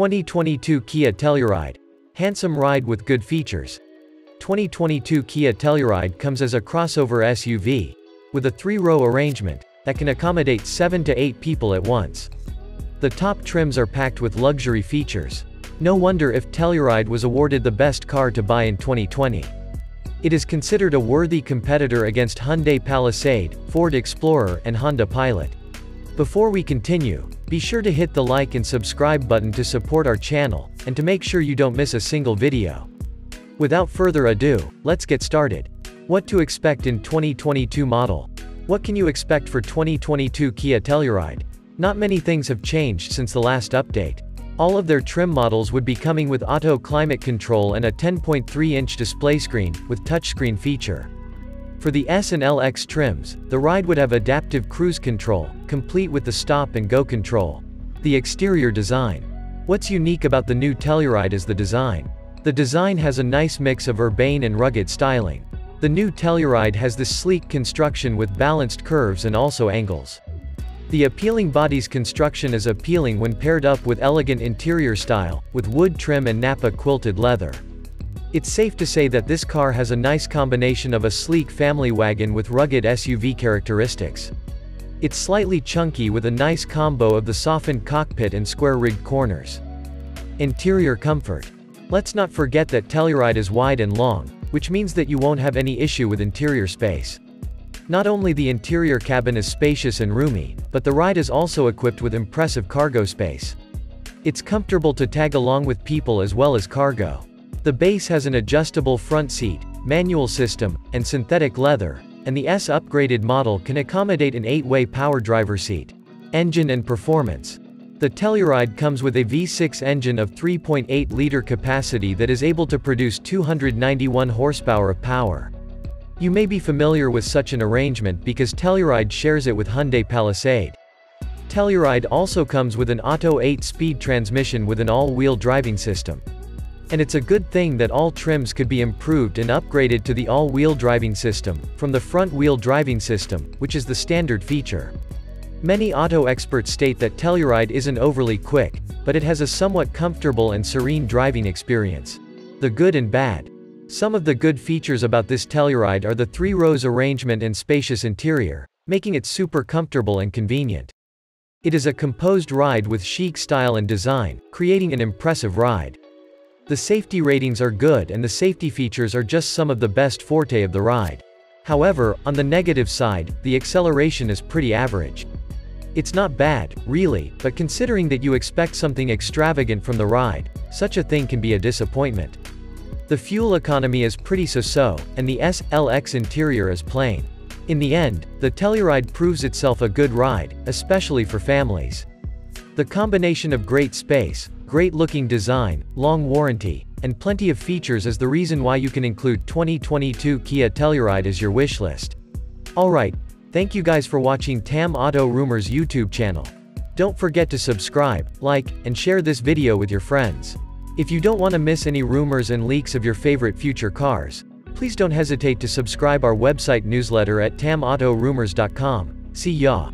2022 Kia Telluride. Handsome ride with good features. 2022 Kia Telluride comes as a crossover SUV. With a three-row arrangement, that can accommodate 7 to 8 people at once. The top trims are packed with luxury features. No wonder if Telluride was awarded the best car to buy in 2020. It is considered a worthy competitor against Hyundai Palisade, Ford Explorer and Honda Pilot. Before we continue, be sure to hit the like and subscribe button to support our channel, and to make sure you don't miss a single video. Without further ado, let's get started. What to expect in 2022 model. What can you expect for 2022 Kia Telluride? Not many things have changed since the last update. All of their trim models would be coming with auto climate control and a 10.3-inch display screen, with touchscreen feature. For the S and LX trims, the ride would have adaptive cruise control, complete with the stop and go control. The exterior design. What's unique about the new Telluride is the design. The design has a nice mix of urbane and rugged styling. The new Telluride has this sleek construction with balanced curves and also angles. The appealing body's construction is appealing when paired up with elegant interior style, with wood trim and Nappa quilted leather. It's safe to say that this car has a nice combination of a sleek family wagon with rugged SUV characteristics. It's slightly chunky with a nice combo of the softened cockpit and square-rigged corners. Interior comfort. Let's not forget that Telluride is wide and long, which means that you won't have any issue with interior space. Not only the interior cabin is spacious and roomy, but the ride is also equipped with impressive cargo space. It's comfortable to tag along with people as well as cargo. The base has an adjustable front seat, manual system, and synthetic leather, and the S upgraded model can accommodate an 8-way power driver seat. Engine and performance. The Telluride comes with a V6 engine of 3.8-liter capacity that is able to produce 291 horsepower of power. You may be familiar with such an arrangement because Telluride shares it with Hyundai Palisade. Telluride also comes with an Auto 8-speed transmission with an all-wheel driving system. And it's a good thing that all trims could be improved and upgraded to the all-wheel driving system, from the front-wheel driving system, which is the standard feature. Many auto experts state that Telluride isn't overly quick, but it has a somewhat comfortable and serene driving experience. The good and bad. Some of the good features about this Telluride are the three rows arrangement and spacious interior, making it super comfortable and convenient. It is a composed ride with chic style and design, creating an impressive ride. The safety ratings are good and the safety features are just some of the best forte of the ride. However, on the negative side, the acceleration is pretty average. It's not bad, really, but considering that you expect something extravagant from the ride, such a thing can be a disappointment. The fuel economy is pretty so-so, and the SLX interior is plain. In the end, the Telluride proves itself a good ride, especially for families. The combination of great space, great looking design, long warranty, and plenty of features is the reason why you can include 2022 Kia Telluride as your wish list. Alright, thank you guys for watching Tam Auto Rumors YouTube channel. Don't forget to subscribe, like, and share this video with your friends. If you don't want to miss any rumors and leaks of your favorite future cars, please don't hesitate to subscribe our website newsletter at tamautorumors.com. See ya!